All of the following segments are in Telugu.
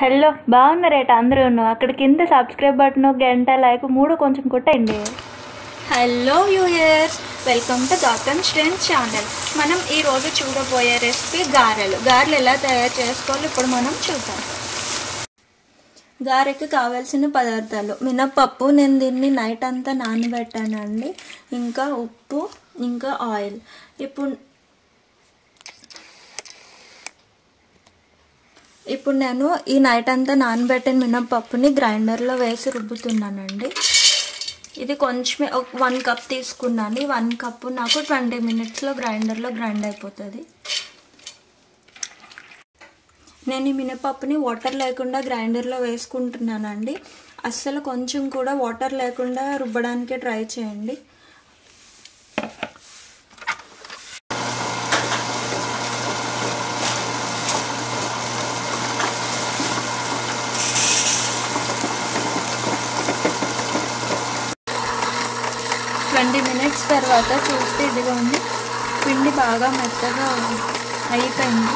హలో బాగున్నారేట అందరూ అక్కడ కింద సబ్స్క్రైబ్ బటన్ గంట లైక్ మూడు కొంచెం కొట్టండి. Hello viewers welcome to Gautam trends channel మనం ఈరోజు చూడబోయే రెసిపీ గారెలు. గారెలు ఎలా తయారు చేసుకోవాలి ఇప్పుడు మనం చూద్దాం. గారెకి కావాల్సిన పదార్థాలు. మినప్పప్పు నేను దీన్ని నైట్ అంతా నానబెట్టానండి. ఇంకా ఉప్పు ఇంకా ఆయిల్ ఇప్పుడు ఇప్పుడు నేను ఈ నైట్ అంతా నానబెట్టిన మినప్పప్పుని గ్రైండర్లో వేసి రుబ్బుతున్నానండి. ఇది కొంచెమే ఒక వన్ కప్ తీసుకున్నాను. ఈ వన్ కప్ నాకు ట్వంటీ మినిట్స్లో గ్రైండర్లో గ్రైండ్ అయిపోతుంది. నేను ఈ మినపప్పుని వాటర్ లేకుండా గ్రైండర్లో వేసుకుంటున్నానండి. అస్సలు కొంచెం కూడా వాటర్ లేకుండా రుబ్బడానికి ట్రై చేయండి. ట్వంటీ మినిట్స్ తర్వాత చూస్తే ఇదిగోండి పిండి బాగా మెత్తగా అయిపోయింది.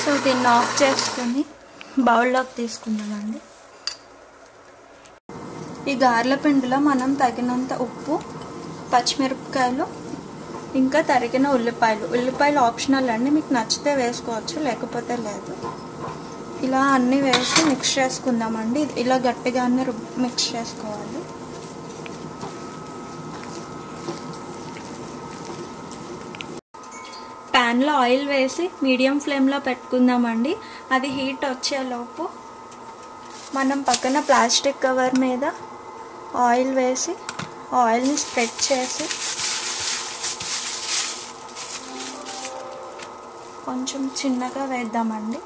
సో దీన్ని ఆఫ్ చేసుకొని బౌల్లోకి తీసుకుందామండి. ఈ గార్ల పిండిలో మనం తగినంత ఉప్పు పచ్చిమిరపకాయలు ఇంకా తరిగిన ఉల్లిపాయలు. ఉల్లిపాయలు ఆప్షనల్ అండి. మీకు నచ్చితే వేసుకోవచ్చు లేకపోతే లేదు. ఇలా అన్నీ వేసి మిక్స్ చేసుకుందామండి. ఇలా గట్టిగానే రుబ్ మిక్స్ చేసుకోవాలి. ప్యాన్లో ఆయిల్ వేసి మీడియం ఫ్లేమ్లో పెట్టుకుందామండి. అది హీట్ వచ్చేలోపు మనం పక్కన ప్లాస్టిక్ కవర్ మీద ఆయిల్ వేసి ఆయిల్ని స్ప్రెడ్ చేసి కొంచెం చిన్నగా వేద్దామండి.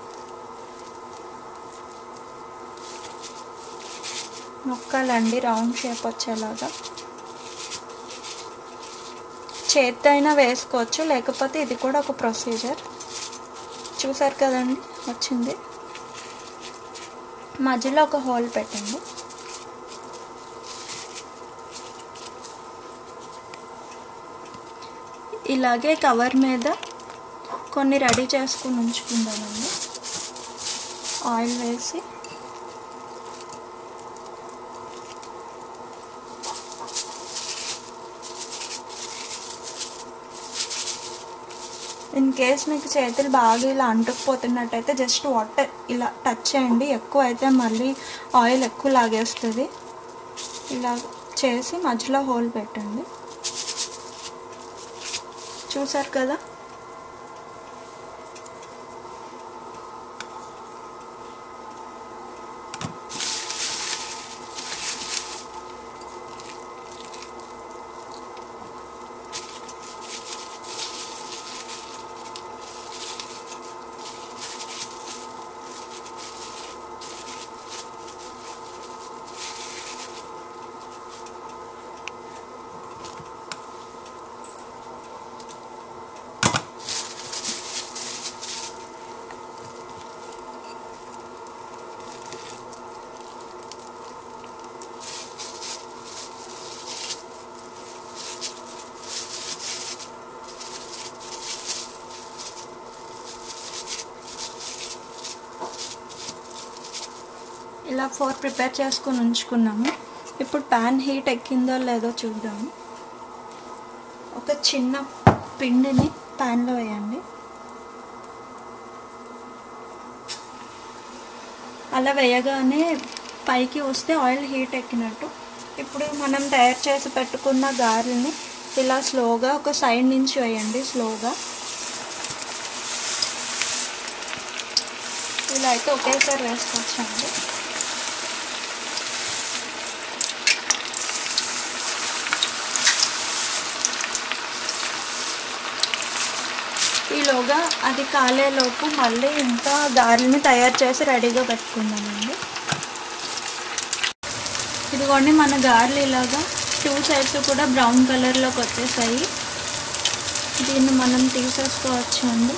నొక్కాలండి రౌండ్ షేప్ వచ్చేలాగా. చేత్తో అయినా వేసుకోవచ్చు లేకపోతే ఇది కూడా ఒక ప్రొసీజర్. చూసారు కదండి వచ్చింది. మధ్యలో ఒక హోల్ పెట్టండి. ఇలాగే కవర్ మీద కొన్ని రెడీ చేసుకుని ఉంచుకుందామండి. ఆయిల్ వేసి ఇన్ కేస్ మీకు చేతులు బాగా ఇలా అంటుకుపోతున్నట్టయితే జస్ట్ వాటర్ ఇలా టచ్ చేయండి. ఎక్కువ అయితే మళ్ళీ ఆయిల్ ఎక్కువ లాగేస్తుంది. ఇలా చేసి మధ్యలో హోల్ పెట్టండి. చూసారు కదా? ఇలా ఫోర్ ప్రిపేర్ చేసుకుని ఉంచుకున్నాము. ఇప్పుడు ప్యాన్ హీట్ ఎక్కిందో లేదో చూద్దాము ఒక చిన్న పిండిని ప్యాన్లో వేయండి. అలా వేయగానే పైకి వస్తే ఆయిల్ హీట్ ఎక్కినట్టు. ఇప్పుడు మనం తయారు చేసి పెట్టుకున్న గారెని ఇలా స్లోగా ఒక సైడ్ నుంచి వేయండి స్లోగా ఇలా అయితే ఒకేసారి వేసుకోవచ్చండి. ఈలోగా అది కాలేలోపు మళ్ళీ ఇంకా గారెని తయారు చేసి రెడీగా పెట్టుకుందామండి. ఇదిగోండి మన గారెలు ఇలాగా టూ సైడ్స్ కూడా బ్రౌన్ కలర్లోకి వచ్చేసాయి. దీన్ని మనం తీసేసుకోవచ్చు అండి.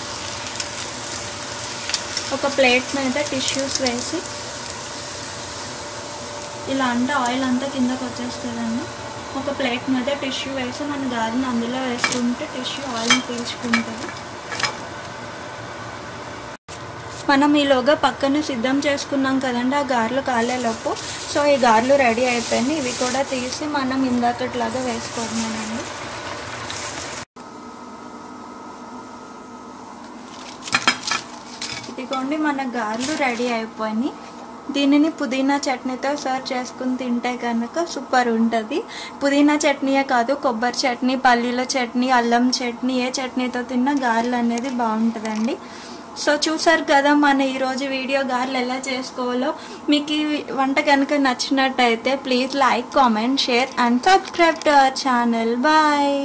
ఒక ప్లేట్ మీద టిష్యూస్ వేసి ఇలా అంటే ఆయిల్ అంతా కిందకు వచ్చేస్తుందండి. ఒక ప్లేట్ మీద టిష్యూ వేసి మన గాలిని అందులో వేసుకుంటే టిష్యూ ఆయిల్ని పీల్చుకుంటుంది. మనం ఈలోగా పక్కన సిద్ధం చేసుకున్నాం కదండి ఆ గారెలు కాలేలోపు. సో ఈ గారెలు రెడీ అయిపోయినాయి. ఇవి కూడా తీసి మనం ఇందాకట్లాగా వేసుకోవడమేనండి. ఇదిగోండి మన గారెలు రెడీ అయిపోయినాయి. దీనిని పుదీనా చట్నీతో సర్వ్ చేసుకుని తింటే కనుక సూపర్ ఉంటుంది. పుదీనా చట్నీయే కాదు కొబ్బరి చట్నీ పల్లీల చట్నీ అల్లం చట్నీ ఏ చట్నీతో తిన్నా గారెలు అనేది బాగుంటుందండి. సో చూసారు కదా మన ఈరోజు వీడియో గారెలు ఎలా చేసుకోవాలో. మీకు ఈ వంట కనుక నచ్చినట్టయితే please like comment share and subscribe to our channel. Bye.